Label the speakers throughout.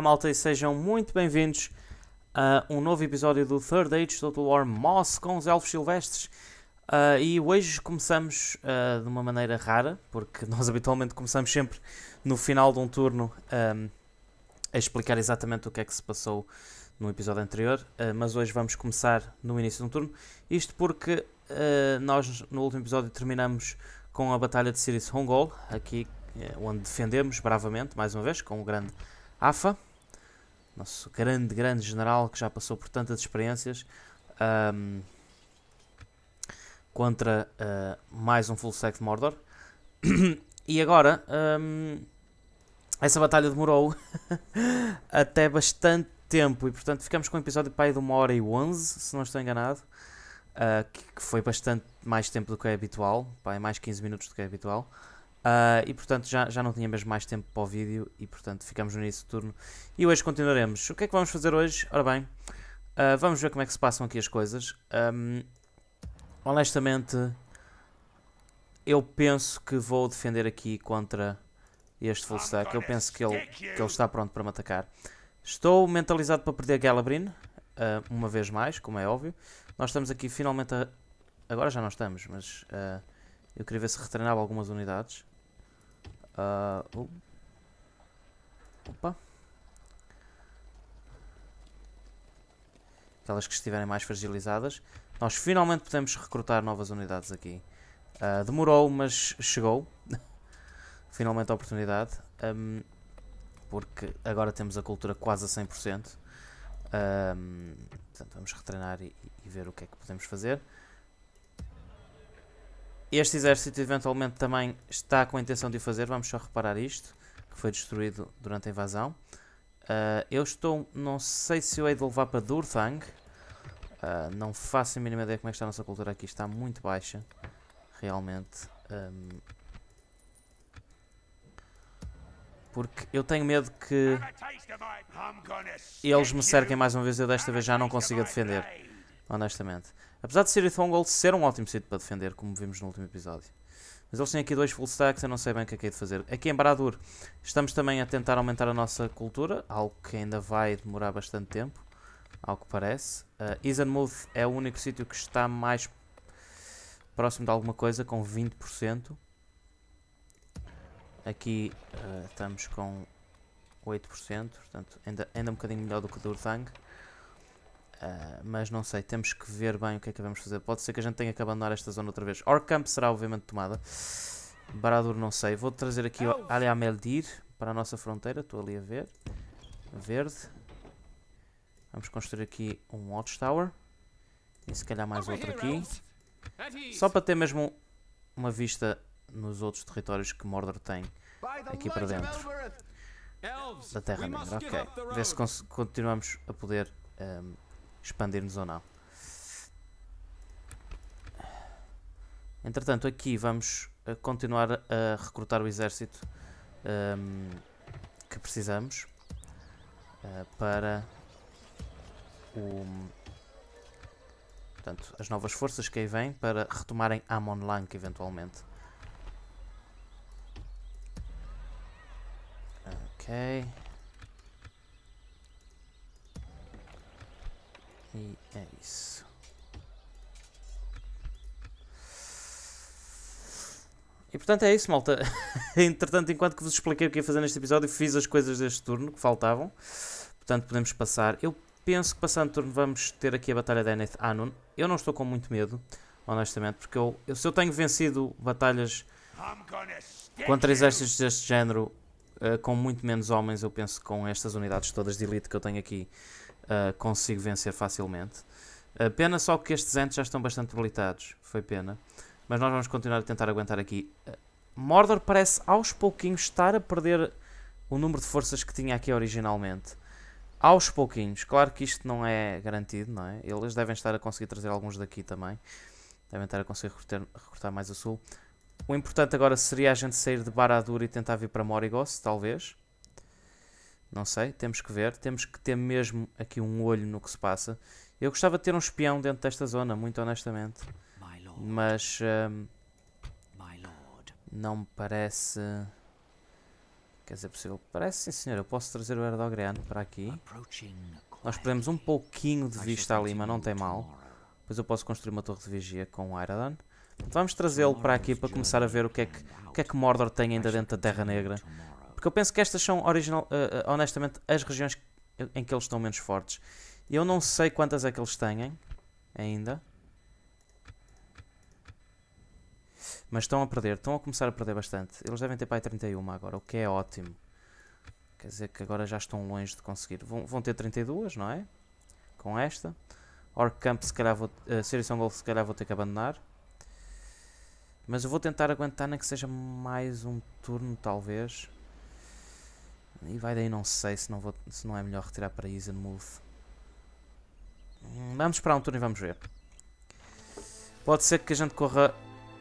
Speaker 1: Olá malta e sejam muito bem-vindos a um novo episódio do Third Age Total War Moss com os Elfos Silvestres. Uh, e hoje começamos uh, de uma maneira rara, porque nós habitualmente começamos sempre no final de um turno um, a explicar exatamente o que é que se passou no episódio anterior, uh, mas hoje vamos começar no início de um turno. Isto porque nós no último episódio terminamos com a Batalha de Sirius Hongol, aqui onde defendemos bravamente, mais uma vez, com o grande AFA, nosso grande, grande general que já passou por tantas experiências, um, contra uh, mais um full de Mordor. e agora, um, essa batalha demorou até bastante tempo e portanto ficamos com um episódio aí de uma hora e onze, se não estou enganado. Uh, que, que, foi bastante mais tempo do que é habitual, pá, mais 15 minutos do que é habitual. Uh, e portanto já, já não tinha mesmo mais tempo para o vídeo e portanto ficamos no início do turno. E hoje continuaremos. O que é que vamos fazer hoje? Ora bem, uh, vamos ver como é que se passam aqui as coisas. Um, honestamente, eu penso que vou defender aqui contra este full stack. Eu penso que ele, que ele está pronto para me atacar. Estou mentalizado para perder Galabrin, uh, uma vez mais, como é óbvio. Nós estamos aqui finalmente a... Agora já não estamos, mas eu queria ver se retreinava algumas unidades. Uh, opa. Aquelas que estiverem mais fragilizadas. Nós finalmente podemos recrutar novas unidades aqui. Uh, demorou, mas chegou. finalmente a oportunidade. Um, porque agora temos a cultura quase a 100%. Um, portanto, vamos retreinar e, e ver o que é que podemos fazer. Este exército eventualmente também está com a intenção de o fazer, vamos só reparar isto, que foi destruído durante a invasão. Uh, eu estou, não sei se eu hei de levar para Durthang, uh, não faço a mínima ideia como é que está a nossa cultura aqui, está muito baixa, realmente. Um, porque eu tenho medo que eles me cerquem mais uma vez e eu desta vez já não consiga defender, honestamente. Apesar de Siri Thongol ser um ótimo sítio para defender, como vimos no último episódio. Mas eles têm aqui dois full stacks, eu não sei bem o que é que é de fazer. Aqui em Baradur estamos também a tentar aumentar a nossa cultura, algo que ainda vai demorar bastante tempo, ao que parece. Uh, é o único sítio que está mais próximo de alguma coisa, com 20%. Aqui uh, estamos com 8%, portanto ainda, ainda um bocadinho melhor do que o Durthang. Uh, mas não sei, temos que ver bem o que é que vamos fazer. Pode ser que a gente tenha que abandonar esta zona outra vez. Orcamp será obviamente tomada. Baradur não sei. Vou trazer aqui o Aliameldir para a nossa fronteira. Estou ali a ver. Verde. Vamos construir aqui um Watchtower. E se calhar mais outro aqui. Só para ter mesmo uma vista nos outros territórios que Mordor tem aqui para dentro. Da Terra-média. Ok. Ver se continuamos a poder... Um, expandir-nos ou não. Entretanto, aqui vamos eh, continuar a recrutar o exército um, ehm, que precisamos uh, para o, portanto, as novas forças que aí vêm para retomarem Amon Lank eventualmente. Ok. E é isso. E portanto é isso, malta. Entretanto, enquanto que vos expliquei o que ia fazer neste episódio, fiz as coisas deste turno que faltavam. Portanto, podemos passar. Eu penso que passando turno vamos ter aqui a batalha de Eneth Anun. Eu não estou com muito medo, honestamente, porque eu, eu, se eu tenho vencido batalhas contra exércitos deste género uh, com muito menos homens, eu penso que com estas unidades todas de elite que eu tenho aqui uh, consigo vencer facilmente. Uh, pena só que estes entes já estão bastante debilitados, foi pena. Mas nós vamos continuar a tentar aguentar aqui. Uh, Mordor parece aos pouquinhos estar a perder o número de forças que tinha aqui originalmente. Aos pouquinhos. Claro que isto não é garantido, não é? Eles devem estar a conseguir trazer alguns daqui também. Devem estar a conseguir recrutar, recrutar mais a sul. O importante agora seria a gente sair de Baradur e tentar vir para Morigos, talvez. Não sei, temos que ver. Temos que ter mesmo aqui um olho no que se passa. Eu gostava de ter um espião dentro desta zona, muito honestamente. Mas um, não me parece Quer dizer, possível. Parece sim, senhor. Eu posso trazer o Erdogreano para aqui. Nós perdemos um pouquinho de vista ali, mas não tem mal. Depois eu posso construir uma torre de vigia com o Iradan. Vamos trazê-lo para aqui para começar a ver o que, é que, o que é que Mordor tem ainda dentro da Terra Negra. Porque eu penso que estas são, original, uh, honestamente, as regiões em que eles estão menos fortes. Eu não sei quantas é que eles têm ainda. Mas estão a perder, estão a começar a perder bastante. Eles devem ter para aí 31 agora, o que é ótimo. Quer dizer que agora já estão longe de conseguir. Vão, vão ter 32, não é? Com esta. Orc Camp, se calhar vou. Uh, Series Gold, se calhar vou ter que abandonar. Mas eu vou tentar aguentar, nem que seja mais um turno, talvez. E vai daí, não sei se não, vou, se não é melhor retirar para Move. Hum, vamos esperar um turno e vamos ver. Pode ser que a gente corra...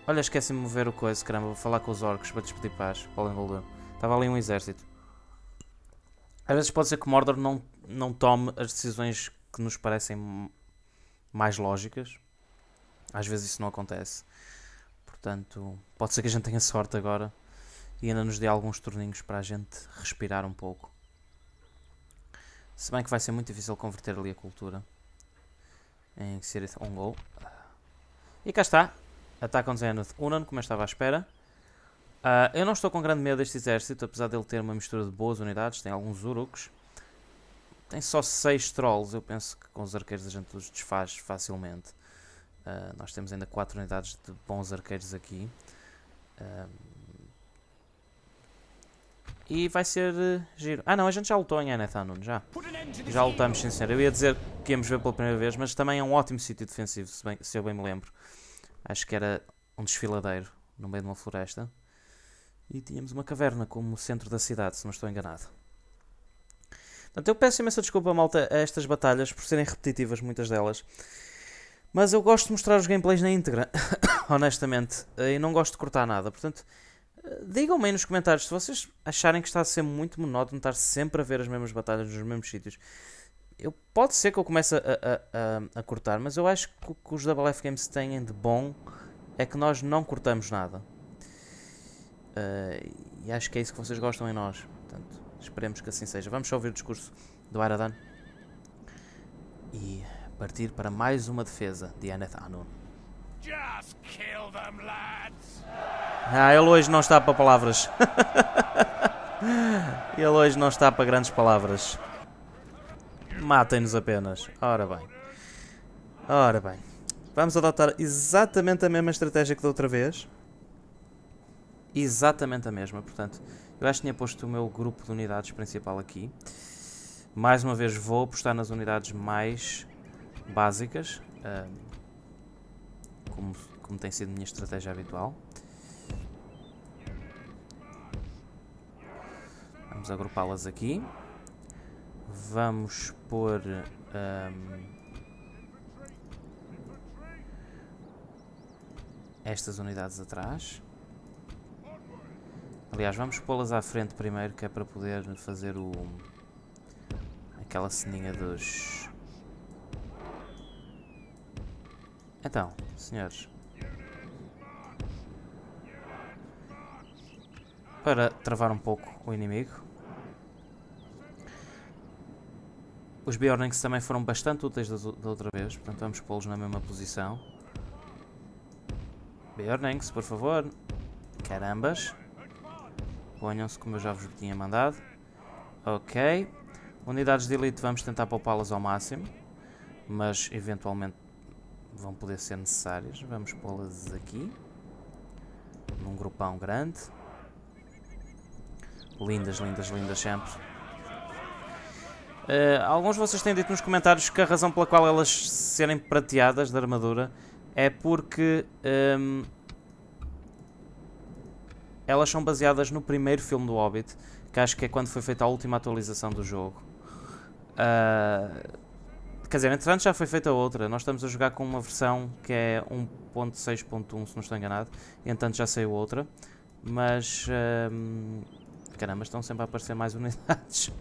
Speaker 1: Olha, esqueci-me de mover o coisa, caramba. Vou falar com os orcs para despedir paz. Para envolver. Estava ali um exército. Às vezes pode ser que Mordor não, não tome as decisões que nos parecem mais lógicas. Às vezes isso não acontece. Portanto, pode ser que a gente tenha sorte agora e ainda nos dê alguns torninhos para a gente respirar um pouco. Se bem que vai ser muito difícil converter ali a cultura em ser um gol. E cá está. Ataque on Zenith Unan, como eu estava à espera. Uh, eu não estou com grande medo deste exército, apesar dele ter uma mistura de boas unidades. Tem alguns Uruks. Tem só 6 Trolls. Eu penso que com os arqueiros a gente os desfaz facilmente. Uh, nós temos ainda 4 unidades de bons arqueiros aqui. Uh, e vai ser uh, giro. Ah não, a gente já lutou em Anethanun, já. Já lutamos, sim senhor. Eu ia dizer que íamos ver pela primeira vez, mas também é um ótimo sítio defensivo, se, bem, se eu bem me lembro. Acho que era um desfiladeiro, no meio de uma floresta. E tínhamos uma caverna como centro da cidade, se não estou enganado. Portanto, eu peço imensa desculpa, malta, a estas batalhas, por serem repetitivas, muitas delas. Mas eu gosto de mostrar os gameplays na íntegra, honestamente, e não gosto de cortar nada. Portanto, Digam-me aí nos comentários se vocês acharem que está a ser muito monótono estar sempre a ver as mesmas batalhas nos mesmos sítios. Eu, pode ser que eu comece a, a, a, a cortar, mas eu acho que o que os WF Games têm de bom é que nós não cortamos nada. Uh, e acho que é isso que vocês gostam em nós. Portanto, esperemos que assim seja. Vamos só ouvir o discurso do Aradan e partir para mais uma defesa de Aneth Anun. Ah, ele hoje não está para palavras. ele hoje não está para grandes palavras. Matem-nos apenas. Ora bem. Ora bem. Vamos adotar exatamente a mesma estratégia que da outra vez. Exatamente a mesma, portanto. Eu acho que tinha posto o meu grupo de unidades principal aqui. Mais uma vez vou apostar nas unidades mais básicas. Como, como tem sido a minha estratégia habitual. Vamos agrupá-las aqui. Vamos pôr... Um, estas unidades atrás. Aliás, vamos pô-las à frente primeiro, que é para poder fazer o... Aquela ceninha dos... Então, senhores. Para travar um pouco o inimigo. Os Bjornings também foram bastante úteis da outra vez, portanto vamos pô-los na mesma posição. Bjornings, por favor. Carambas. Ponham-se como eu já vos tinha mandado. Ok. Unidades de elite vamos tentar poupá-las ao máximo. Mas eventualmente vão poder ser necessárias. Vamos pô-las aqui. Num grupão grande. Lindas, lindas, lindas sempre. Uh, alguns de vocês têm dito nos comentários que a razão pela qual elas serem prateadas da armadura é porque um, ehm, elas são baseadas no primeiro filme do Hobbit, que acho que é quando foi feita a última atualização do jogo. Uh, quer dizer, entretanto já foi feita outra. Nós estamos a jogar com uma versão que é 1.6.1, se não estou enganado, e entanto já saiu outra. Mas um, ehm, caramba, estão sempre a aparecer mais unidades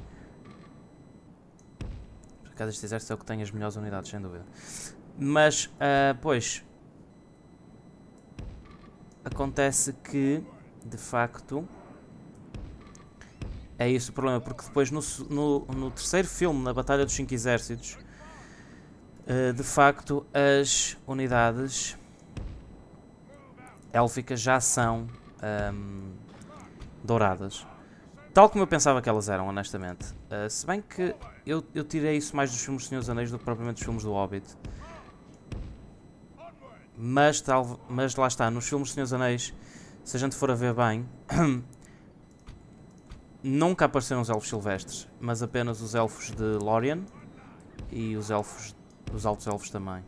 Speaker 1: cada este exército é o que tem as melhores unidades, sem dúvida. Mas, uh, pois, acontece que, de facto, É isso o problema, porque depois no, no, no terceiro filme, na Batalha dos Cinco Exércitos, uh, de facto as unidades élficas já são um, douradas. Tal como eu pensava que elas eram, honestamente. Uh, se bem que eu, eu tirei isso mais dos filmes do Senhor dos Anéis do que propriamente dos filmes do Hobbit. Mas, tal, mas lá está, nos filmes do Senhor dos Anéis, se a gente for a ver bem, nunca apareceram os elfos silvestres, mas apenas os elfos de Lórien e os elfos, os altos elfos também.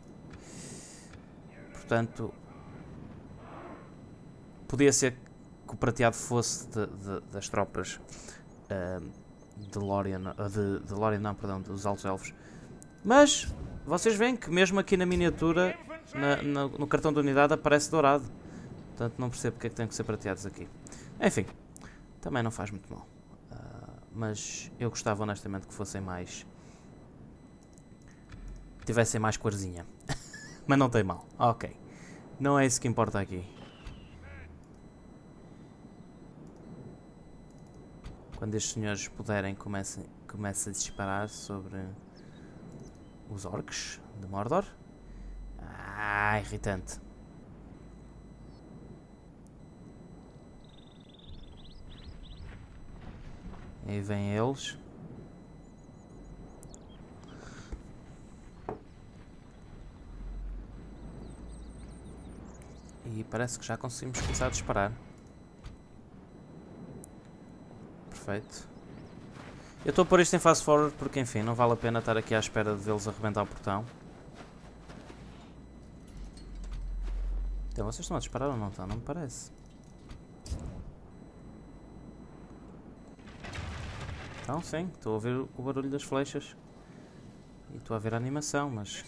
Speaker 1: Portanto, podia ser que o prateado fosse de, de, das tropas uh, de Lórien, uh, de, de não, perdão, dos altos elfos. Mas vocês veem que mesmo aqui na miniatura, na, na, no cartão de unidade, aparece dourado. Portanto, não percebo porque é que tem que ser prateados aqui. Enfim, também não faz muito mal. Uh, mas eu gostava honestamente que fossem mais. Tivessem mais corzinha. mas não tem mal. Ok. Não é isso que importa aqui. Quando estes senhores puderem, comece a disparar sobre os orcs de Mordor. Ah, irritante. Aí vêm eles. E parece que já conseguimos começar a disparar. Perfeito. Eu estou a pôr isto em fast forward porque, enfim, não vale a pena estar aqui à espera de vê-los arrebentar o portão. Então, vocês estão a disparar ou não estão? Não me parece. Então, sim, estou a ouvir o barulho das flechas. E estou a ver a animação, mas...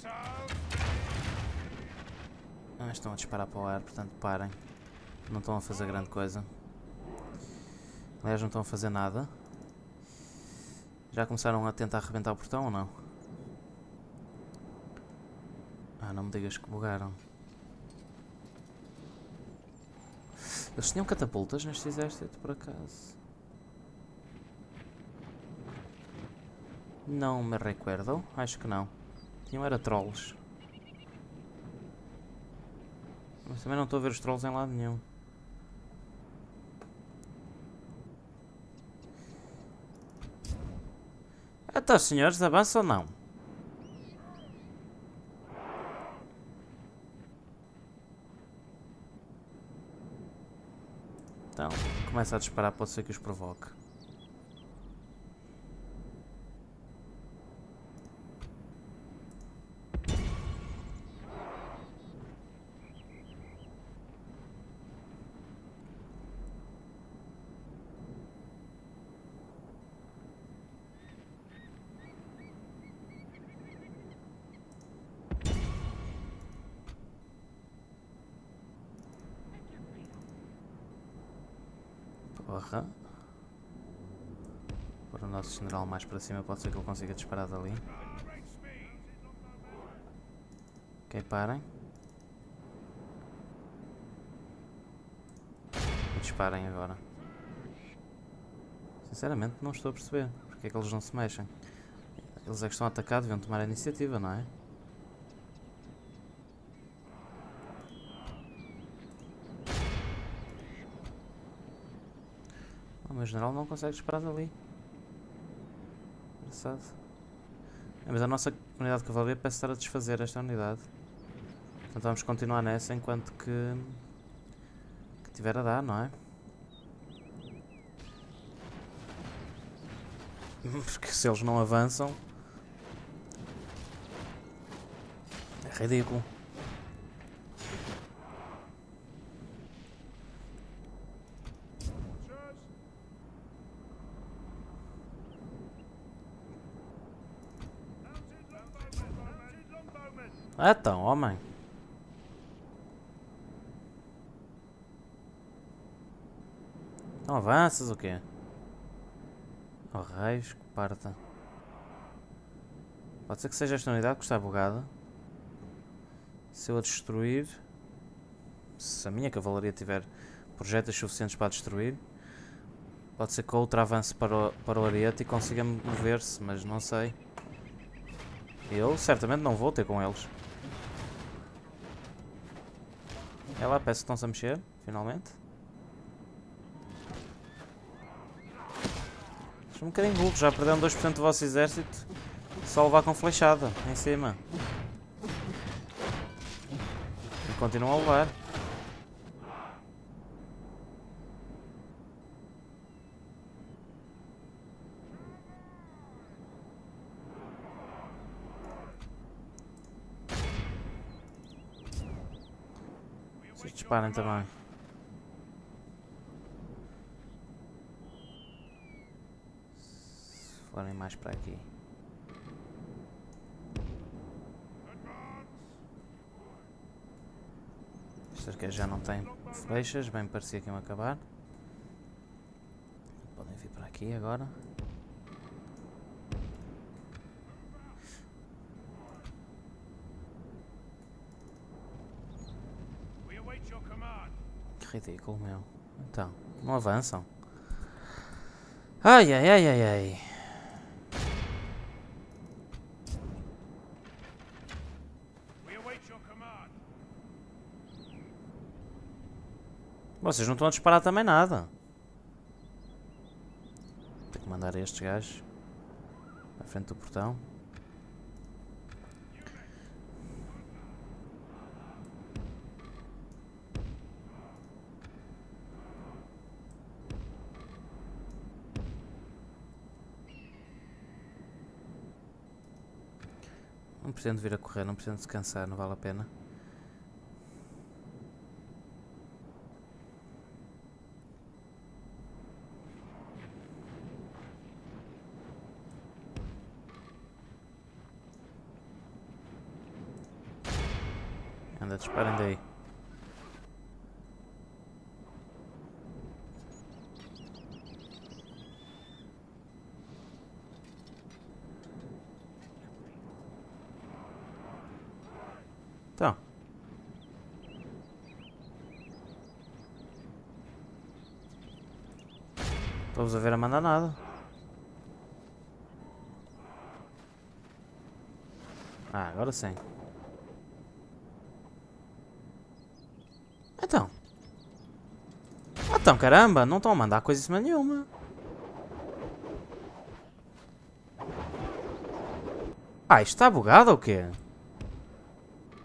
Speaker 1: Ah, estão a disparar para o ar, portanto parem. Não estão a fazer grande coisa. Aliás, não estão a fazer nada. Já começaram a tentar arrebentar o portão ou não? Ah, não me digas que bugaram. Eles tinham catapultas neste exército, por acaso? Não me recuerdo. Acho que não. Tinham era trolls. Mas também não estou a ver os trolls em lado nenhum. Então, senhores, avança ou não? Então, começa a disparar, pode ser que os provoque. Porra. General mais para cima, pode ser que ele consiga disparar dali. Ok, parem. E disparem agora. Sinceramente não estou a perceber porque é que eles não se mexem. Eles é que estão atacados, deviam tomar a iniciativa, não é? O meu general não consegue disparar dali. Engraçado. É, mas a nossa unidade de cavalaria parece estar a desfazer esta unidade. Então vamos continuar nessa enquanto que, que tiver a dar, não é? Porque se eles não avançam... É ridículo. Ah, então, homem. Não avanças o quê? Oh, raios, que parta. Pode ser que seja esta unidade que está bugada. Se eu a destruir... Se a minha cavalaria tiver projetos suficientes para destruir... Pode ser que outro avance para o, para o arete e consiga mover-se, mas não sei. Eu certamente não vou ter com eles. É lá, parece que estão-se a mexer, finalmente. Estou um bocadinho burro, já perderam 2% do vosso exército. Só levar com flechada em cima. E continuam a levar. Disparem também. Se forem mais para aqui. Este arqueiro já não tem flechas, bem parecia que iam acabar. Podem vir para aqui agora. Ridículo, meu. Então, não avançam. Ai, ai, ai, ai, ai. Vocês não estão a disparar também nada. Tenho que mandar estes gajos à frente do portão. Não pretendo vir a correr, não pretendo descansar, não vale a pena. Anda, disparem daí. Então. A ver a mandar nada. Ah, agora sim. Então. Então, caramba, não estão a mandar coisa nenhuma. Ah, isto está bugado ou quê?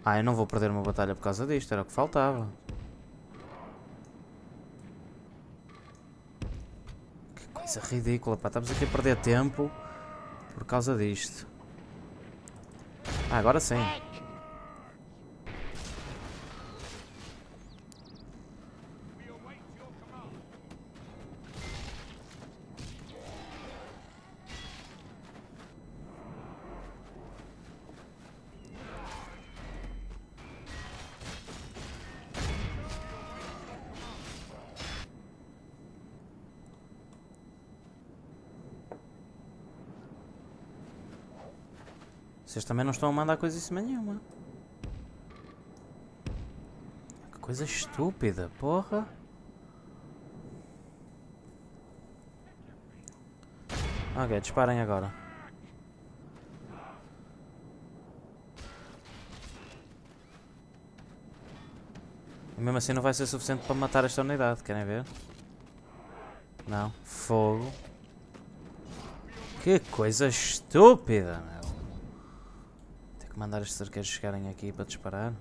Speaker 1: Ah, eu não vou perder uma batalha por causa disto, era o que faltava. Que coisa ridícula, pá. Estamos aqui a perder tempo por causa disto. Ah, agora sim. Também não estão a mandar cima nenhuma. Que coisa estúpida, porra. Ok, disparem agora. E mesmo assim não vai ser suficiente para matar esta unidade, querem ver? Não, fogo. Que coisa estúpida, meu. Mandar estes arqueiros chegarem aqui para disparar.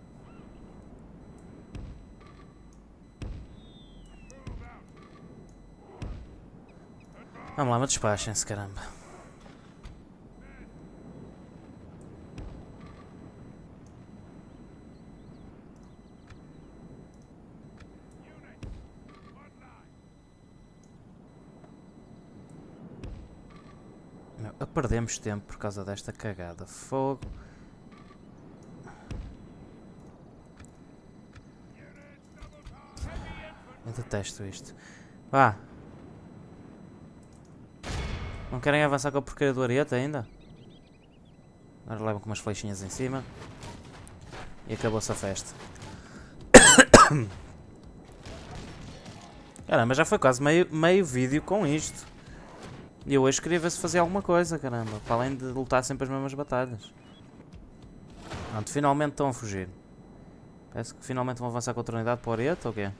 Speaker 1: Vamos lá, mas despachem-se, caramba. Perdemos tempo por causa desta cagada. Fogo. Detesto isto. Vá. Não querem avançar com a porcaria do arete ainda? Agora levam com umas flechinhas em cima. E acabou-se a festa. Caramba, já foi quase meio, meio vídeo com isto. E eu hoje queria ver se fazia alguma coisa, caramba. Para além de lutar sempre as mesmas batalhas. Pronto, finalmente estão a fugir. Parece que finalmente vão avançar com a unidade para o Oriente ou quê?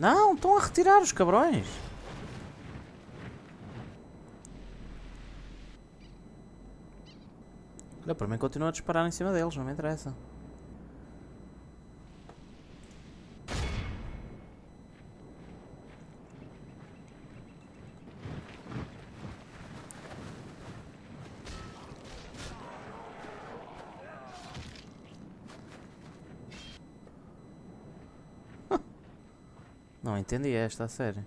Speaker 1: Não, estão a retirar os cabrões. Olha, para mim continua a disparar em cima deles, não me interessa. Não entendi esta, a sério.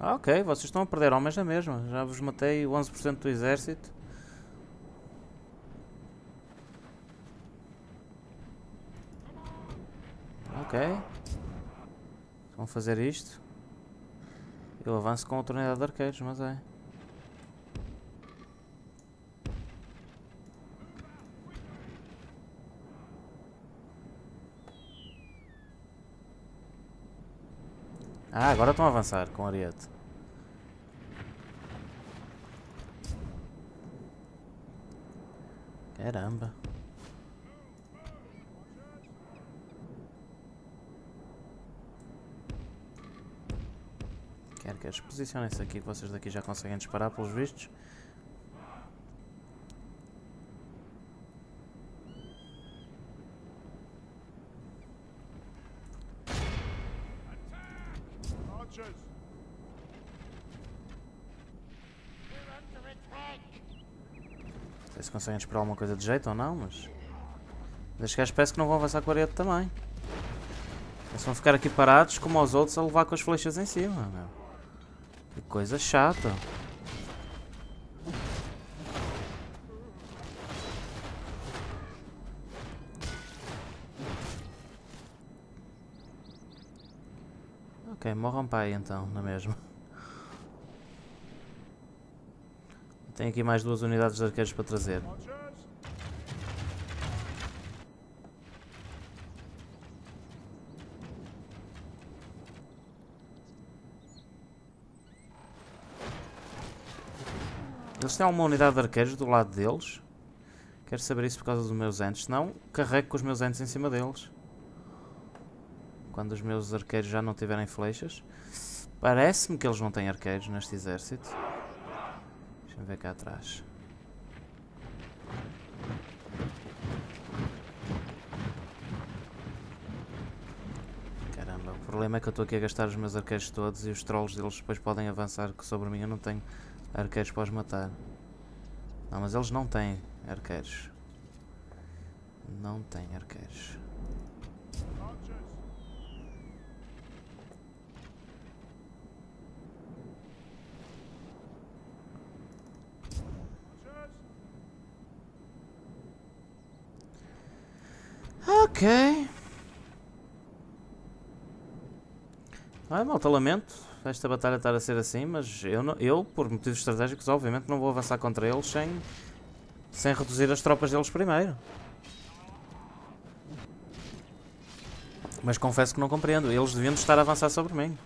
Speaker 1: Ah, ok, vocês estão a perder homens na mesma. Já vos matei 11% do exército. Ok. Vão fazer isto. Eu avanço com a unidade de arqueiros, mas é. Ah, agora estão a avançar com o ariete. Caramba. Quero que eles posicionem-se aqui, que vocês daqui já conseguem disparar pelos vistos. Não sei se conseguem disparar alguma coisa de jeito ou não, mas... Desde que parece que não vão avançar com a ariete também. Eles vão ficar aqui parados como os outros a levar com as flechas em cima, meu. Que coisa chata. Ok, morram para aí então, na mesma. Tenho aqui mais duas unidades de arqueiros para trazer. Eles têm alguma unidade de arqueiros do lado deles? Quero saber isso por causa dos meus entes. Senão, carrego com os meus entes em cima deles. Quando os meus arqueiros já não tiverem flechas. Parece-me que eles não têm arqueiros neste exército. Deixa-me ver cá atrás. Caramba, o problema é que eu estou aqui a gastar os meus arqueiros todos e os trolls deles depois podem avançar sobre mim. Eu não tenho arqueiros para os matar. Não, mas eles não têm arqueiros. Não têm arqueiros. Ok. Ah, malta, lamento esta batalha estar a ser assim, mas eu, não- eu, por motivos estratégicos, obviamente não vou avançar contra eles sem, sem reduzir as tropas deles primeiro. Mas confesso que não compreendo. Eles deviam estar a avançar sobre mim.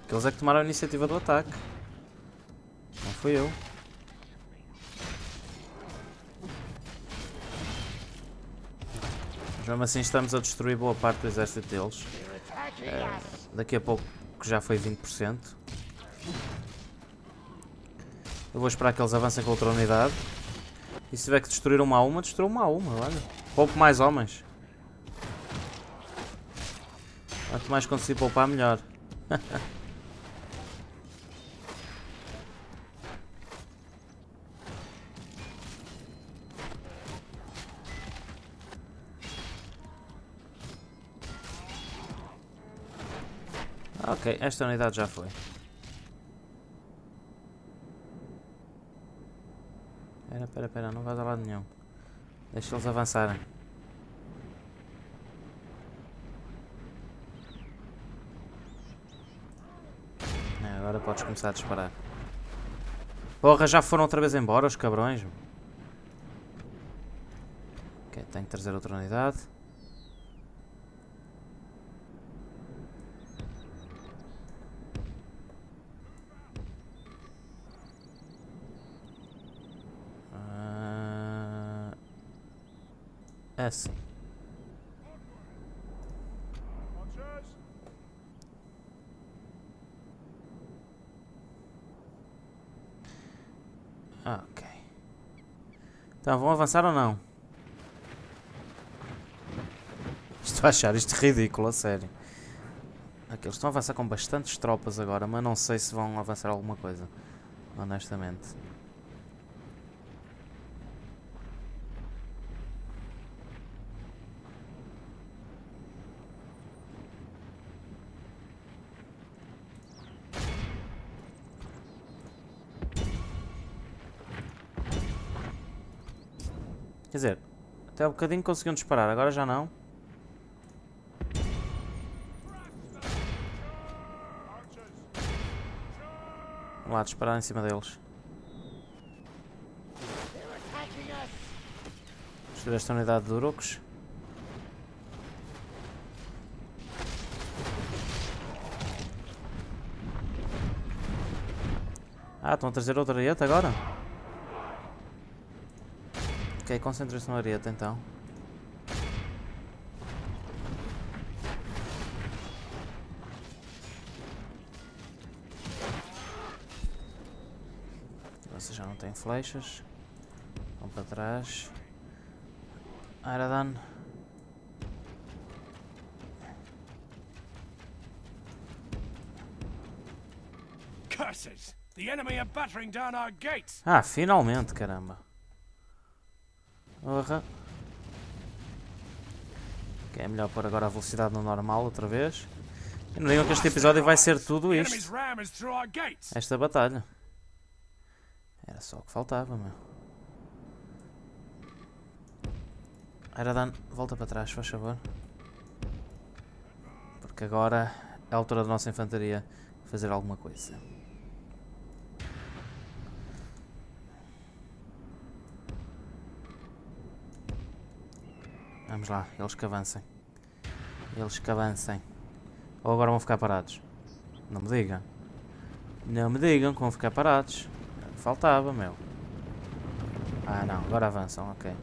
Speaker 1: Porque eles é que tomaram a iniciativa do ataque. Não fui eu. Mas mesmo assim estamos a destruir boa parte do exército deles. Eh, daqui a pouco que já foi 20%. Eu vou esperar que eles avancem com outra unidade. E se tiver que destruir uma a uma, destruo uma a uma, olha. Poupo mais homens. Quanto mais conseguir poupar, melhor. Ok, esta unidade já foi. Pera, pera, pera, não vai dar lado nenhum. Deixa eles avançarem. É, agora podes começar a disparar. Porra, já foram outra vez embora os cabrões. Ok, tenho que trazer outra unidade. É assim. Ok. Então, vão avançar ou não? Estou a achar isto ridículo, a sério. Ok, eles estão a avançar com bastantes tropas agora, mas não sei se vão avançar alguma coisa. Honestamente. Quer dizer, até há bocadinho conseguiam disparar, agora já não. Vamos lá disparar em cima deles. Destruir esta unidade de Urukos. Ah, estão a trazer outra ariete agora? Ok, concentra-se no ariete então. Vocês já não têm flechas. Vão para trás. Aradan.
Speaker 2: Curses! The enemy are battering down our gates!
Speaker 1: Ah, finalmente, caramba. Porra. Ok, é melhor pôr agora a velocidade no normal outra vez. E não digam que este episódio vai ser tudo isto. Esta batalha. Era só o que faltava, meu. Aradan, volta para trás, faz favor. Porque agora é a altura da nossa infantaria fazer alguma coisa. Vamos lá, eles que avancem. Eles que avancem. Ou agora vão ficar parados. Não me digam. Não me digam que vão ficar parados. Faltava, meu. Ah, não. Agora avançam, ok.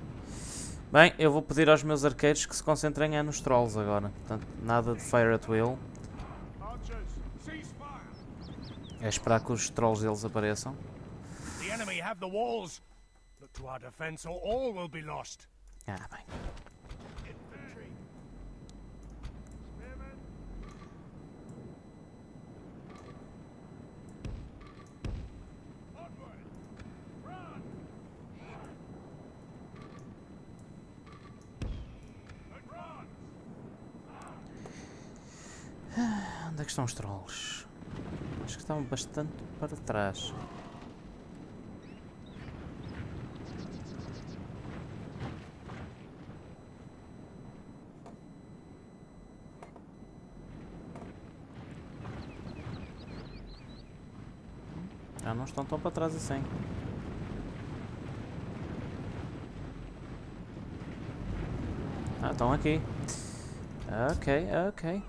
Speaker 1: Bem, eu vou pedir aos meus arqueiros que se concentrem nos trolls agora. Portanto, nada de fire at will. É esperar que os trolls deles apareçam.
Speaker 2: The enemy have the walls! Look to our defense or all will be lost!
Speaker 1: Ah, bem.
Speaker 3: Run!
Speaker 1: Onde é que estão os trolls? Acho que estavam bastante para trás. Já não estão tão para trás assim. Ah, estão aqui. Ok, ok.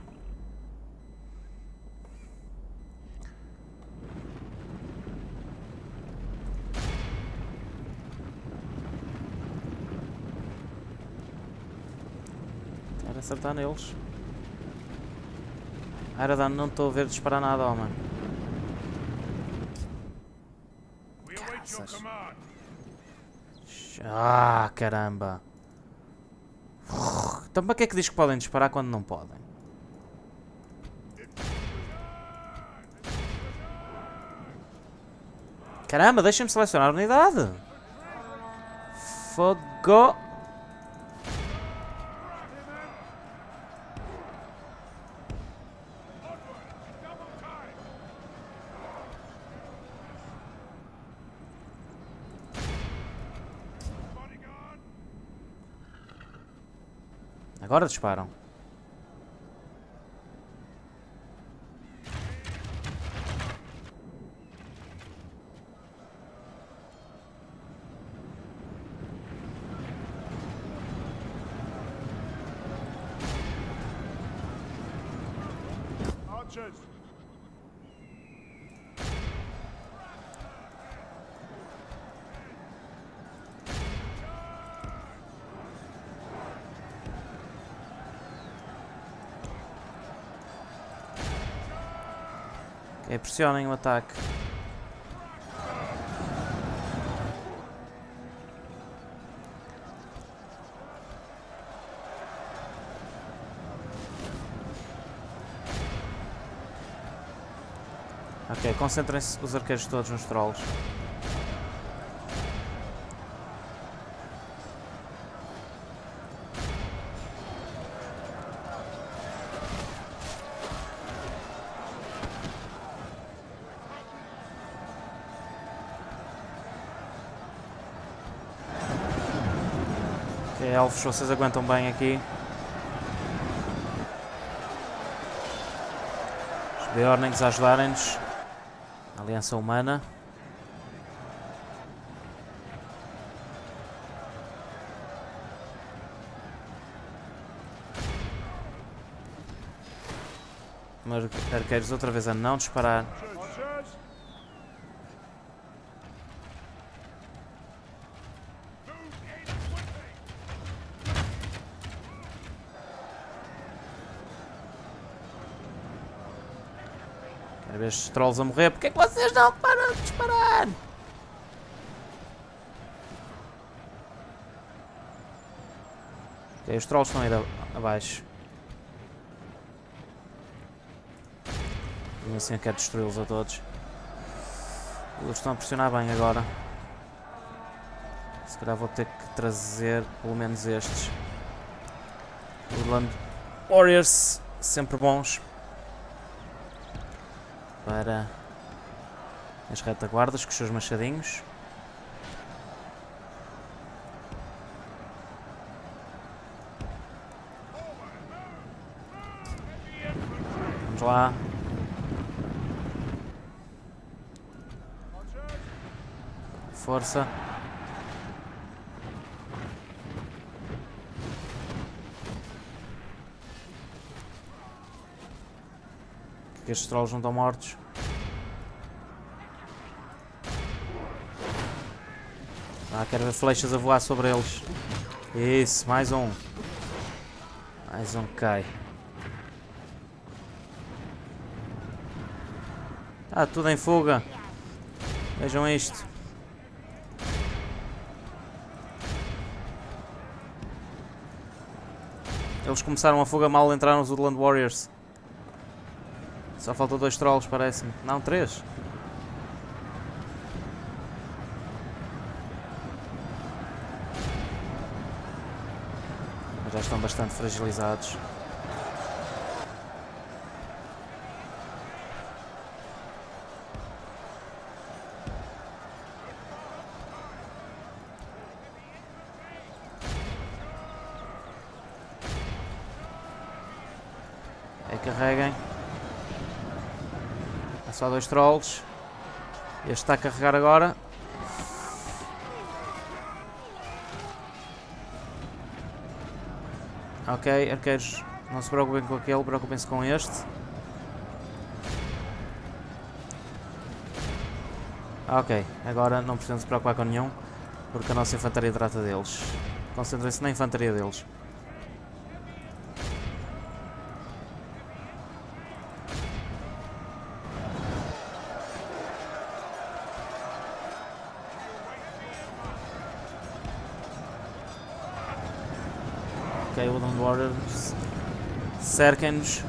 Speaker 1: Era acertar neles. Aradan, não estou a ver disparar nada, homem.
Speaker 3: We
Speaker 1: Ah, caramba. Então para que é que diz que podem disparar quando não podem? Caramba, deixem-me selecionar a unidade. Fogo. Agora disparam. Pressionem o ataque. Ok, concentrem-se os arqueiros todos nos trolls. Elfos, vocês aguentam bem aqui. Os Beornings a ajudarem-nos. Aliança Humana. Arqueiros outra vez a não disparar. Ver estes trolls a morrer. Porquê é que vocês não param de disparar? Ok, os trolls estão a ir abaixo. E assim eu quero destruí-los a todos. Eles estão a pressionar bem agora. Se calhar vou ter que trazer pelo menos estes. Woodland Warriors, sempre bons para as retaguardas com os seus machadinhos. Vamos lá. Força. Que estes trolls não estão mortos. Ah, quero ver flechas a voar sobre eles. Isso, mais um. Mais um cai. Ah, tudo em fuga. Vejam isto. Eles começaram a fuga mal, entraram os Woodland Warriors. Só faltam dois trolls, parece-me. Não, três. Estão bastante fragilizados. Aí carreguem. Há só dois trolls. Este está a carregar agora. Ok, arqueiros, não se preocupem com aquele, preocupem-se com este. Ok, agora não precisam se preocupar com nenhum, porque a nossa infantaria trata deles. Concentrem-se na infantaria deles. Warriors cerquem-nos.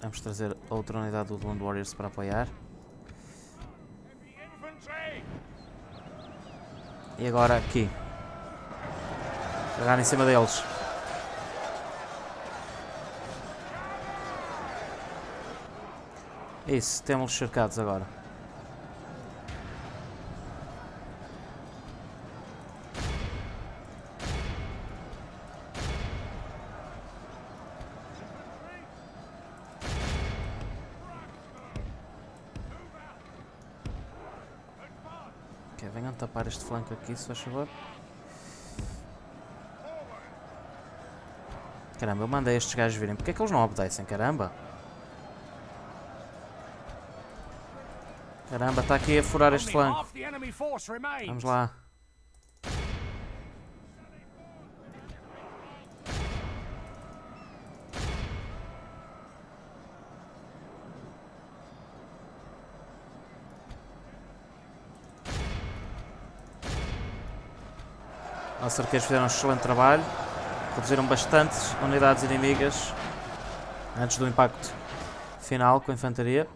Speaker 1: Vamos trazer outra unidade do Woodland Warriors para apoiar. E agora aqui. Pegar em cima deles. Isso, temos cercados agora. Flanco aqui, se faz favor. Caramba, eu mandei estes gajos virem. Porquê é que eles não obedecem? Caramba. Caramba, está aqui a furar este flanco. Vamos lá. Nossos arqueiros fizeram um excelente trabalho. Reduziram bastante unidades inimigas antes do impacto final com a infantaria.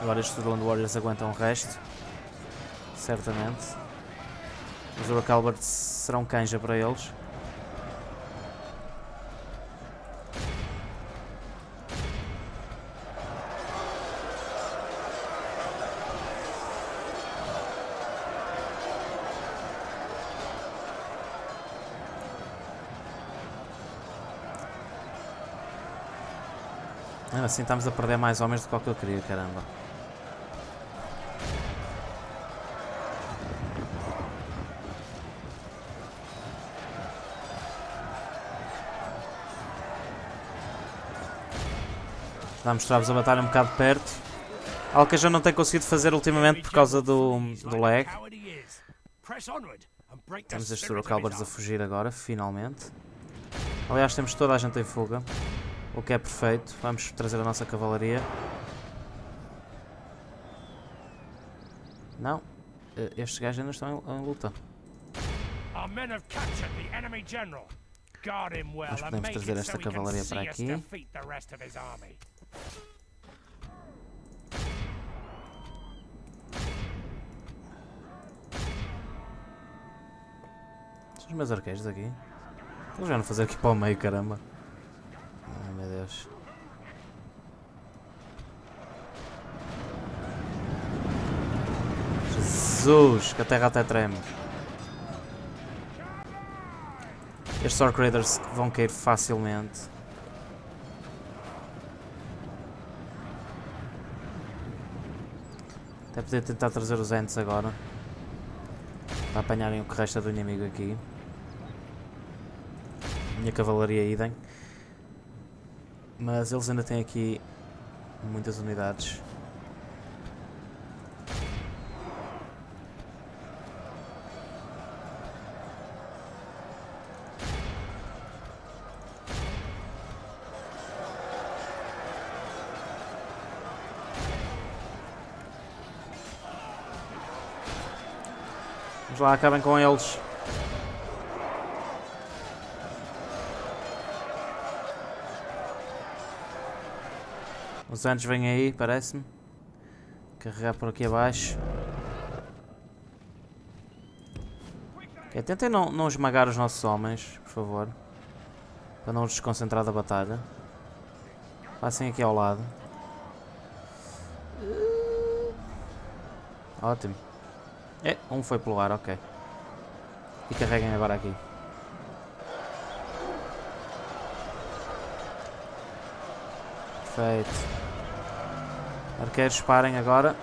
Speaker 1: Agora estes Woodland Warriors aguentam o resto. Certamente. Os Uracalbert serão canja para eles. Mesmo assim estamos a perder mais homens do que o que eu queria, caramba. Já mostrar-vos a batalha um bocado perto. Algo que eu já não tenho conseguido fazer ultimamente por causa do, do lag. Temos estes Urocalbers a fugir agora, finalmente. Aliás, temos toda a gente em fuga. O que é perfeito. Vamos trazer a nossa cavalaria. Não. Eh, Estes gajos ainda estão em, em luta. Nós podemos trazer esta cavalaria para aqui. São os meus arqueiros aqui. Eles vão fazer aqui para o meio, caramba. Deus. Jesus, que a terra até treme. Estes Orc Raiders vão cair facilmente. Até poder tentar trazer os Ents agora. Para apanharem o que resta do inimigo aqui. Minha cavalaria idem. Mas eles ainda têm aqui muitas unidades. Vamos lá, acabem com eles. Os anjos vêm aí, parece-me. Carregar por aqui abaixo. Ok, tentem não, não esmagar os nossos homens, por favor. Para não os desconcentrar da batalha. Passem aqui ao lado. Ótimo. É, um foi pelo ar, ok. E carreguem agora aqui. Perfeito. Arqueiros, parem agora.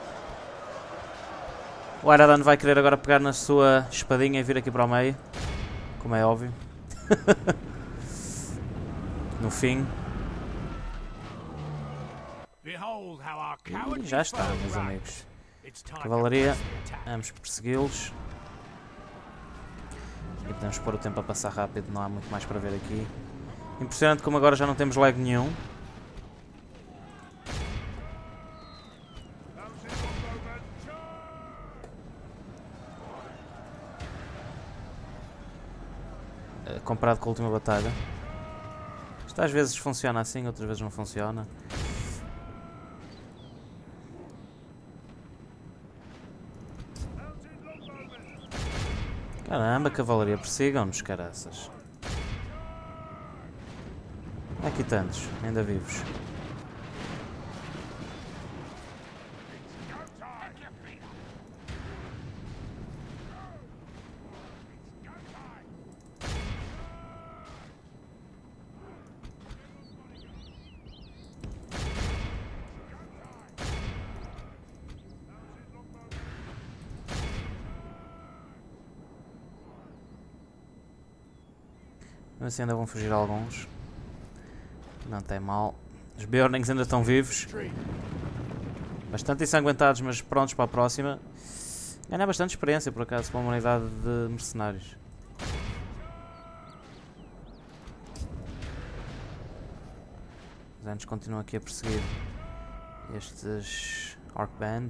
Speaker 1: O Aradan vai querer agora pegar na sua espadinha e vir aqui para o meio. Como é óbvio. no fim. E já está, meus amigos. Cavalaria. Vamos persegui-los. E podemos pôr o tempo a passar rápido, não há muito mais para ver aqui. Impressionante como agora já não temos lag nenhum. Comparado com a última batalha. Isto às vezes funciona assim, outras vezes não funciona. Caramba, cavalaria, persigam-nos, caraças. Aqui tantos, ainda vivos. Assim ainda vão fugir alguns. Não tem mal. Os Bjornings ainda estão vivos. Bastante ensanguentados, mas prontos para a próxima. Ganha bastante experiência, por acaso, para uma unidade de mercenários. Os anos continuam aqui a perseguir estes Orc Band.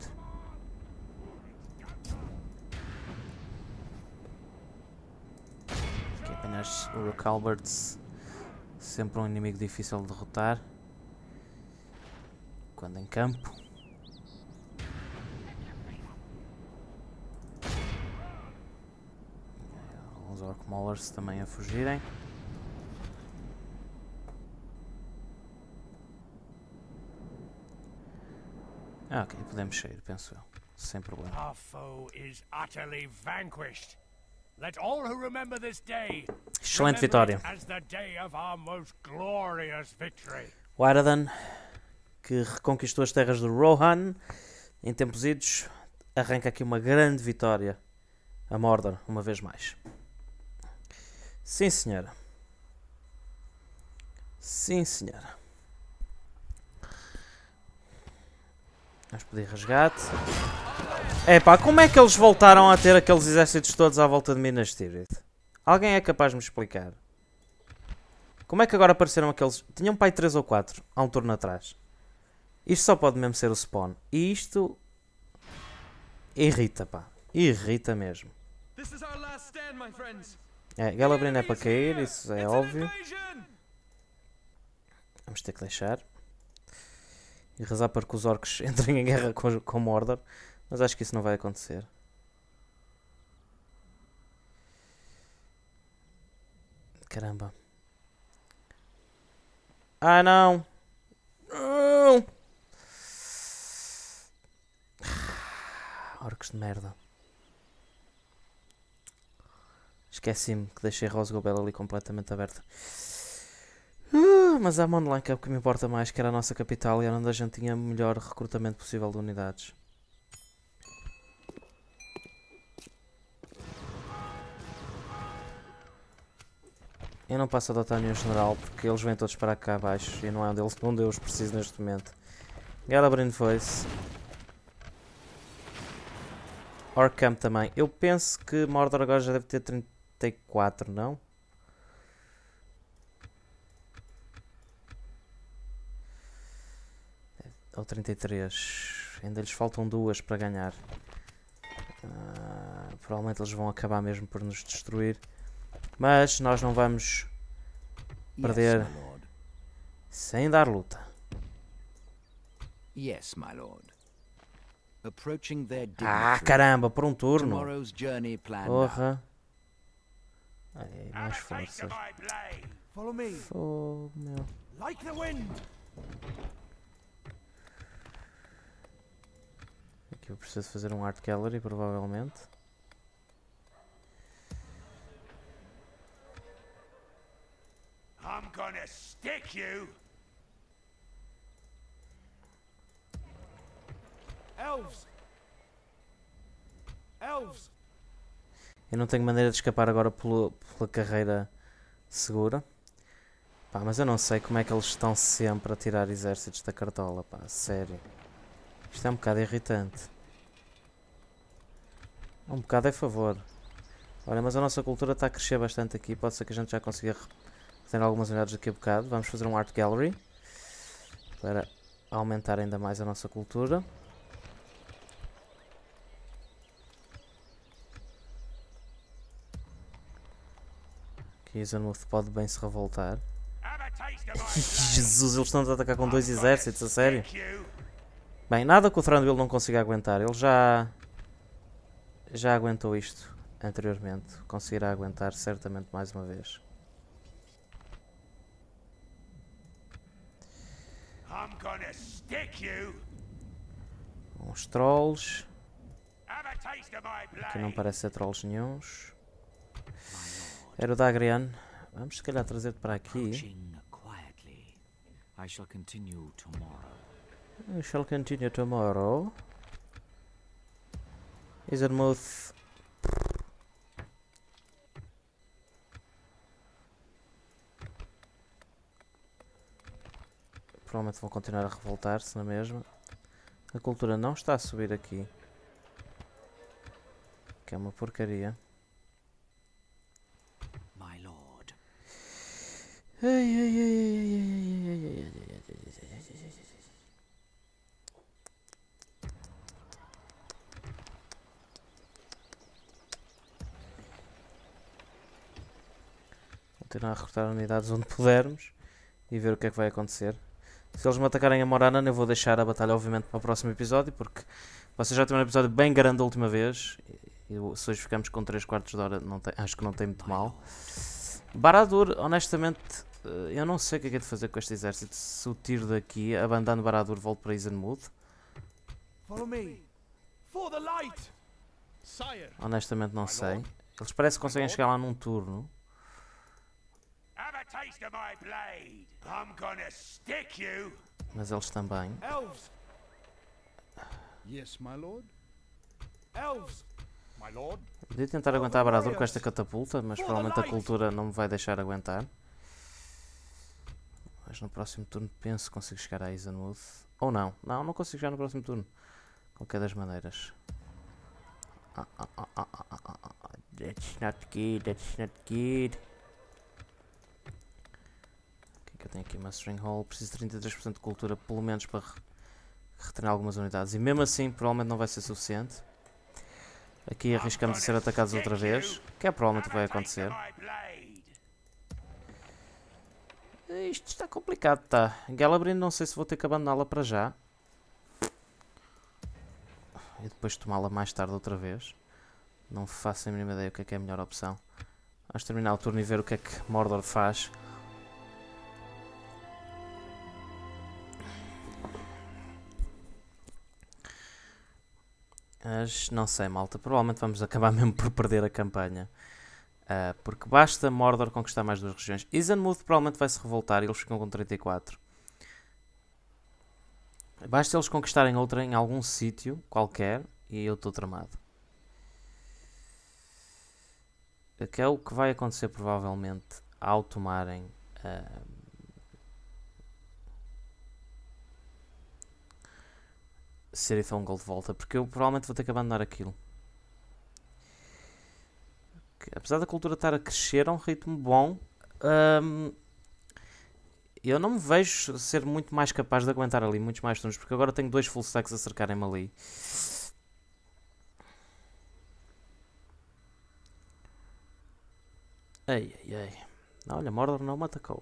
Speaker 1: Apenas o Rook Alberts, sempre um inimigo difícil de derrotar. Quando em campo. Os Orc Maulers também a fugirem. Ah, ok, podemos sair, penso eu. Sem problema.
Speaker 2: Our foe is utterly vanquished. Let all who remember this day
Speaker 1: Excelente vitória.
Speaker 2: it as the day of our most glorious victory.
Speaker 1: O Aradan, que reconquistou as terras do Rohan em tempos idos, arranca aqui uma grande vitória a Mordor, uma vez mais. Sim, senhora. Sim, senhora. Vamos pedir resgate. Epá, como é que eles voltaram a ter aqueles exércitos todos à volta de Minas Tirith? Alguém é capaz de me explicar? Como é que agora apareceram aqueles... Tinham pai 3 ou 4 há um turno atrás. Isto só pode mesmo ser o spawn. E isto... Irrita, pá. Irrita mesmo. É, Galabrin é para cair, isso é óbvio. Vamos ter que deixar. E rezar para que os orcs entrem em guerra com, com Mordor. Mas acho que isso não vai acontecer. Caramba. Ah, não! Não! Orcs de merda. Esqueci-me que deixei Rosgobel ali completamente aberta. Ah, mas a Monlank é o que me importa mais, que era a nossa capital e era onde a gente tinha o melhor recrutamento possível de unidades. Eu não passo adotar nenhum general porque eles vêm todos para cá abaixo e não é onde, eles, onde eu os preciso neste momento. Galabrin foi-se. Orcamp também. Eu penso que Mordor agora já deve ter 34, não? Ou 33. Ainda lhes faltam duas para ganhar. Ah, provavelmente eles vão acabar mesmo por nos destruir. Mas nós não vamos perder sem dar luta.
Speaker 4: Yes, my lord. Approaching their
Speaker 1: Ah, caramba, por um turno. Porra. Ai, mais força.
Speaker 2: Follow me,
Speaker 1: Fogo, meu.
Speaker 2: like the wind.
Speaker 1: Aqui eu preciso fazer um art gallery, provavelmente.
Speaker 3: I'm gonna stick you.
Speaker 2: Elves. Elves.
Speaker 1: Eu não tenho maneira de escapar agora pela, pela carreira segura. Pá, mas eu não sei como é que eles estão sempre a tirar exércitos da cartola, pá, sério. Isto é um bocado irritante. Um bocado é favor. Olha, mas a nossa cultura está a crescer bastante aqui. Pode ser que a gente já consiga ter algumas unidades daqui a bocado. Vamos fazer um art gallery para aumentar ainda mais a nossa cultura. Aqui Isanmuth pode bem se revoltar. Jesus, eles estão a atacar com dois exércitos, a sério? Bem, nada que o Thranduil não consiga aguentar. Ele já. Já aguentou isto anteriormente. Conseguirá aguentar certamente mais uma vez.
Speaker 3: I'm gonna stick you.
Speaker 1: Uns trolls.
Speaker 3: Have a taste of my blade.
Speaker 1: Que não parece ser trolls nenhuns. Era o Dagrian. Vamos se calhar trazer-te para aqui.
Speaker 4: I shall continue tomorrow.
Speaker 1: We shall continue tomorrow. Isanmuth. Provavelmente vão continuar a revoltar-se na mesma. A cultura não está a subir aqui. Que é uma porcaria. Continuar a recrutar unidades onde pudermos e ver o que é que vai acontecer. Se eles me atacarem a Morana, eu vou deixar a batalha, obviamente, para o próximo episódio, porque vocês já tiveram um episódio bem grande da última vez. E se hoje ficamos com 3 quartos de hora, tem- acho que não tem muito mal. Baradur, honestamente, eh, eu não sei o que é que é de fazer com este exército. Se o tiro daqui, abandonando Baradur, volto para!
Speaker 2: Sire,
Speaker 1: Honestamente, não sei. Eles parecem que conseguem chegar lá num turno.
Speaker 3: Have a taste of my blade. I'm gonna stick you.
Speaker 1: Mas eles também.
Speaker 2: elves!
Speaker 5: Yes, my lord.
Speaker 2: Elves! My lord?
Speaker 1: Podia tentar aguentar Baradur com esta catapulta, mas provavelmente a cultura não me vai deixar aguentar. Mas no próximo turno penso que consigo chegar a Isenwood. Ou não. Não, não consigo chegar no próximo turno. Qualquer das maneiras. Ah, ah, ah, ah, ah, ah, ah, ah. That's not good, that's not good. Que eu tenho aqui? Mastering Hall. Preciso de 33% de cultura, pelo menos para re- reter algumas unidades. E mesmo assim, provavelmente não vai ser suficiente. Aqui arriscamos a ser atacados outra vez, que é provavelmente vai acontecer. Isto está complicado, tá? Galabrin não sei se vou ter que abandoná-la para já. E depois tomá-la mais tarde outra vez. Não faço a mínima ideia o que é que é a melhor opção. Vamos terminar o turno e ver o que é que Mordor faz. Mas não sei, malta. Provavelmente vamos acabar mesmo por perder a campanha. Ah, porque basta Mordor conquistar mais duas regiões. Isenmuth provavelmente vai se revoltar e eles ficam com 34. Basta eles conquistarem outra em algum sítio qualquer e eu estou tramado. Que é o que vai acontecer provavelmente ao tomarem ah, Serathon de volta, porque eu provavelmente vou ter que abandonar aquilo. Apesar da cultura estar a crescer a um ritmo bom, hum, eu não me vejo ser muito mais capaz de aguentar ali muitos mais turnos, porque agora tenho dois full stacks a cercarem-me ali. Ai ai ai. Olha, Mordor não me atacou.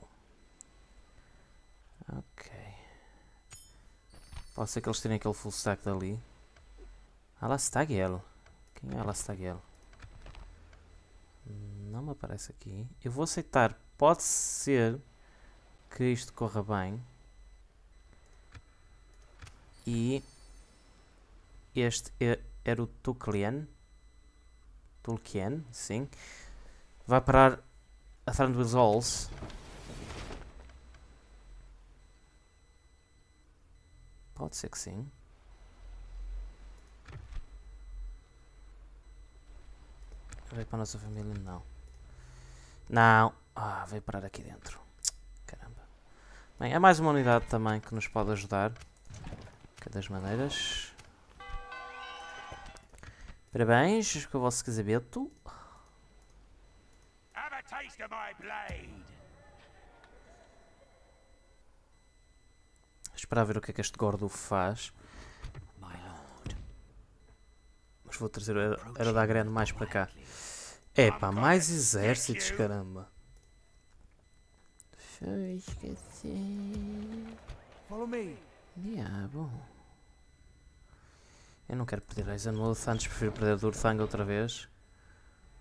Speaker 1: Ok. Pode ser que eles tenham aquele full stack dali. Alastagiel. Quem é Alastagiel? Não me aparece aqui. Eu vou aceitar. Pode ser que isto corra bem. E este é- era o Tuklian. Tulkien, sim. Vai parar a Thranduil's Halls. Pode ser que sim. Veio para a nossa família? Não. Não. Ah, veio parar aqui dentro. Caramba. Bem, é mais uma unidade também que nos pode ajudar. Qualquer das maneiras. Parabéns com o vosso casamento.
Speaker 3: Have a taste of my blade.
Speaker 1: Esperar ver o que é que este gordo faz. Mas vou trazer o Era- da Grande mais para cá. Epá, mais exércitos, caramba. Esquecer.
Speaker 2: Follow me.
Speaker 1: Diabo. Eu não quero perder Eisenmuth, antes prefiro perder Durthang outra vez.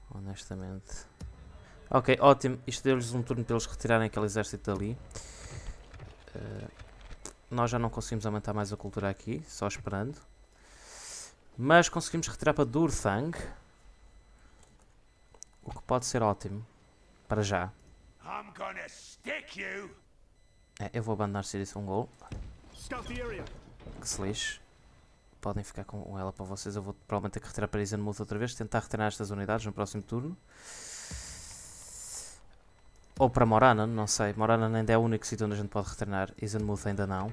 Speaker 1: Honestamente. Ok, ótimo. Isto deu-lhes um turno para eles retirarem aquele exército dali. Eh, nós já não conseguimos aumentar mais a cultura aqui, só esperando. Mas conseguimos retirar para Durthang. O que pode ser ótimo. Para já.
Speaker 3: I'm gonna stick you.
Speaker 1: É, eu vou abandonar Sirius um gol. Que se lixe. Podem ficar com ela para vocês. Eu vou provavelmente ter que retirar para Isenmuth outra vez. Tentar retirar estas unidades no próximo turno. Ou para Morana, não sei. Morana ainda é o único sítio onde a gente pode retreinar. Isenmuth ainda não.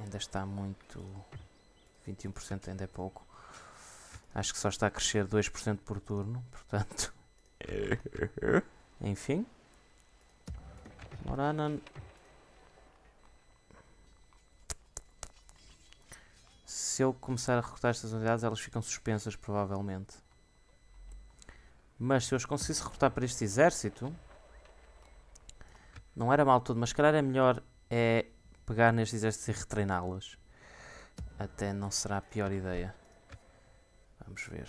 Speaker 1: Ainda está muito... 21% ainda é pouco. Acho que só está a crescer 2% por turno. Portanto... Enfim. Morana... Se eu começar a recrutar estas unidades, elas ficam suspensas, provavelmente. Mas se eu as conseguisse recrutar para este exército, não era mal tudo, mas calhar é melhor é pegar neste exército e retreiná-las. Até não será a pior ideia. Vamos ver.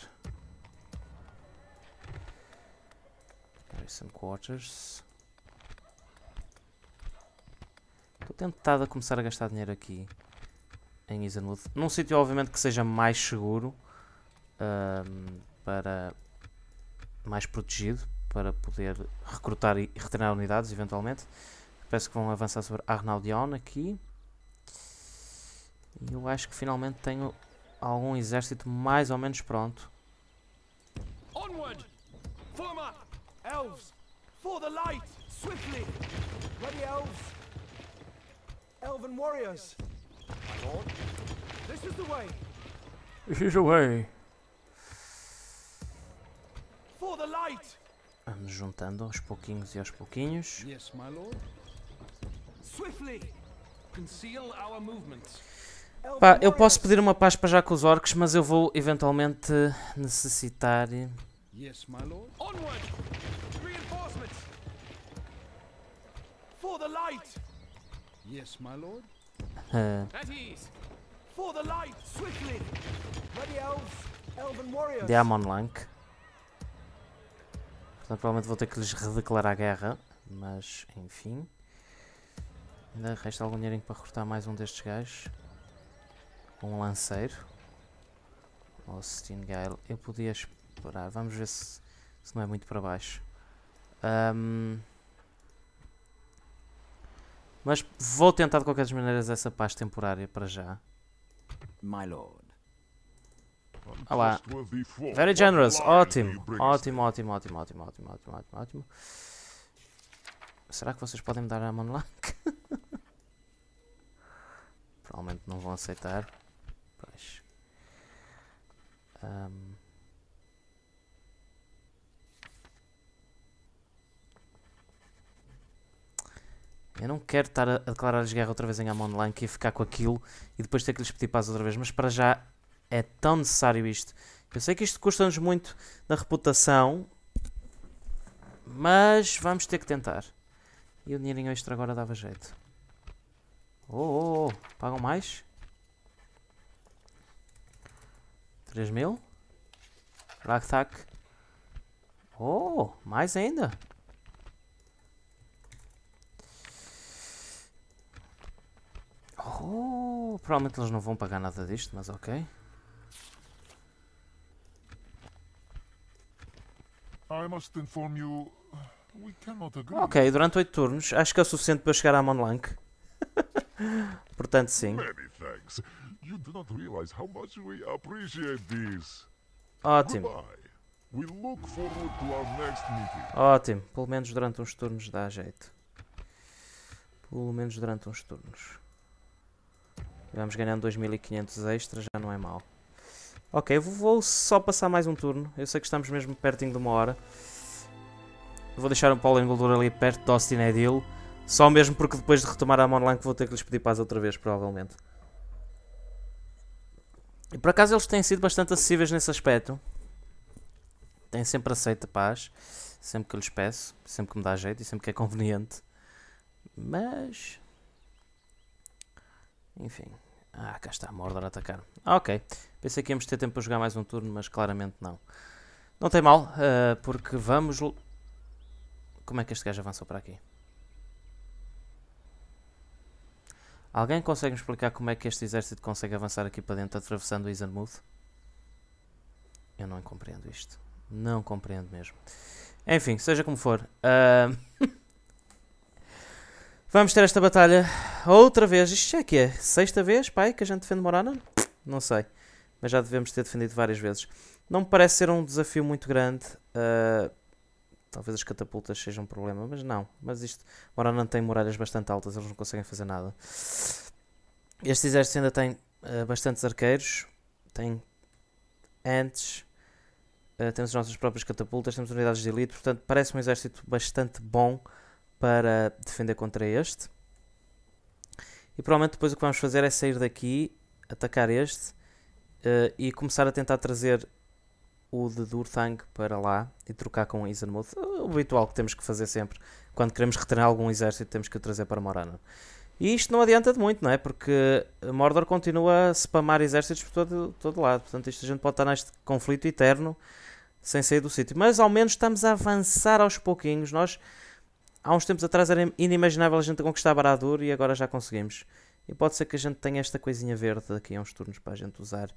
Speaker 1: Garrison Quarters. Estou tentado a começar a gastar dinheiro aqui em Isenwood. Num sítio obviamente que seja mais seguro ahm, para mais protegido para poder recrutar e retreinar unidades eventualmente. Parece que vão avançar sobre Arnaldion aqui. E eu acho que finalmente tenho algum exército mais ou menos pronto.
Speaker 2: Onward! Form up! Elves! For the light! Swiftly! Ready, elves! Elven warriors! My lord, this is the way!
Speaker 1: This is
Speaker 2: the light!
Speaker 1: Vamos juntando aos pouquinhos e aos pouquinhos.
Speaker 5: Yes, my lord.
Speaker 2: Swiftly! Conceal our movements.
Speaker 1: Pá, eu posso pedir uma paz para já com os orcs, mas eu vou eventualmente necessitar.
Speaker 5: Yes, my lord.
Speaker 2: Onward! Reinforcements! For the light!
Speaker 5: Yes, my lord.
Speaker 1: eh,
Speaker 2: At ease! For the light! Swiftly! Ready, elves! Elven warriors!
Speaker 1: de Amon Lank. Portanto, provavelmente vou ter que lhes redeclarar guerra, mas enfim. Ainda resta algum dinheirinho para recrutar mais um destes gajos. Um lanceiro. Ou Stingale. Eu podia esperar. Vamos ver se, se não é muito para baixo. Ahm, mas vou tentar de qualquer das maneiras essa paz temporária para já.
Speaker 4: My lord.
Speaker 3: Untrustworthy foe.
Speaker 1: Very generous. Ótimo. Ótimo, ótimo, ótimo, ótimo, ótimo, ótimo, ótimo, ótimo. Será que vocês podem me dar a Monlank? Provavelmente não vão aceitar. Pois. Ahm. Eu não quero estar a declarar-lhes guerra outra vez em Amon Lank e ficar com aquilo e depois ter que lhes pedir paz outra vez, mas para já é tão necessário isto. Eu sei que isto custa-nos muito na reputação, mas vamos ter que tentar. E o dinheirinho extra agora dava jeito. Oh, oh, oh. pagam mais? 3 mil? Ragtag. Oh, mais ainda. Oh, provavelmente eles não vão pagar nada disto, mas ok. Ok, durante 8 turnos, acho que é o suficiente para chegar à Monlank. Portanto, sim.
Speaker 6: Many thanks. You do not realize how much we appreciate this.
Speaker 1: Ótimo,
Speaker 6: Goodbye. We look forward to our next meeting.
Speaker 1: ótimo. Pelo menos durante uns turnos dá jeito. Pelo menos durante uns turnos. Vamos ganhando 2500 extras, já não é mal. Ok, vou só passar mais um turno. Eu sei que estamos mesmo pertinho de uma hora. Vou deixar o Paulo Engoldur ali perto de Austin Edil. Só mesmo porque depois de retomar a Monlank vou ter que lhes pedir paz outra vez, provavelmente. E por acaso eles têm sido bastante acessíveis nesse aspecto. Têm sempre aceito a paz. Sempre que eu lhes peço. Sempre que me dá jeito e sempre que é conveniente. Mas. Enfim. Ah, cá está Mordor a atacar. Ah, ok. Pensei que íamos ter tempo para jogar mais um turno, mas claramente não. Não tem mal, ah, porque vamos. Como é que este gajo avançou para aqui? Alguém consegue me explicar como é que este exército consegue avançar aqui para dentro atravessando o Isenmuth? Eu não compreendo isto. Não compreendo mesmo. Enfim, seja como for. ah, Vamos ter esta batalha outra vez. Isto é que é? Sexta vez, pai, que a gente defende Morana? Não sei. Mas já devemos ter defendido várias vezes. Não me parece ser um desafio muito grande. ah, Talvez as catapultas sejam um problema, mas não. Mas isto, Moranan tem muralhas bastante altas, eles não conseguem fazer nada. Este exército ainda tem uh, bastantes arqueiros, tem ants, uh, temos as nossas próprias catapultas, temos unidades de elite, portanto parece um exército bastante bom para defender contra este. E provavelmente depois o que vamos fazer é sair daqui, atacar este uh, e começar a tentar trazer o de Durthang para lá e trocar com Isenmuth. O habitual que temos que fazer sempre. Quando queremos retreinar algum exército, temos que o trazer para Morana. E isto não adianta de muito, não é? Porque Mordor continua a spamar exércitos por todo, todo lado. Portanto, isto a gente pode estar neste conflito eterno sem sair do sítio. Mas ao menos estamos a avançar aos pouquinhos. Nós, há uns tempos atrás, era inimaginável a gente conquistar Baradur e agora já conseguimos. E pode ser que a gente tenha esta coisinha verde daqui a uns turnos para a gente usar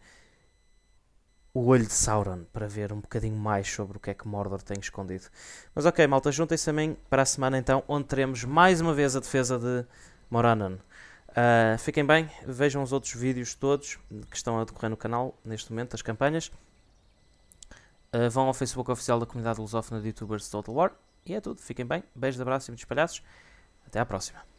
Speaker 1: o olho de Sauron para ver um bocadinho mais sobre o que é que Mordor tem escondido. Mas ok, malta, juntem-se também para a semana então, onde teremos mais uma vez a defesa de Moranan. Uh, fiquem bem, vejam os outros vídeos todos que estão a decorrer no canal neste momento, as campanhas. Uh, vão ao Facebook oficial da comunidade lusófona de youtubers Total War. E é tudo, fiquem bem, beijos, abraços e muitos palhaços. Até à próxima.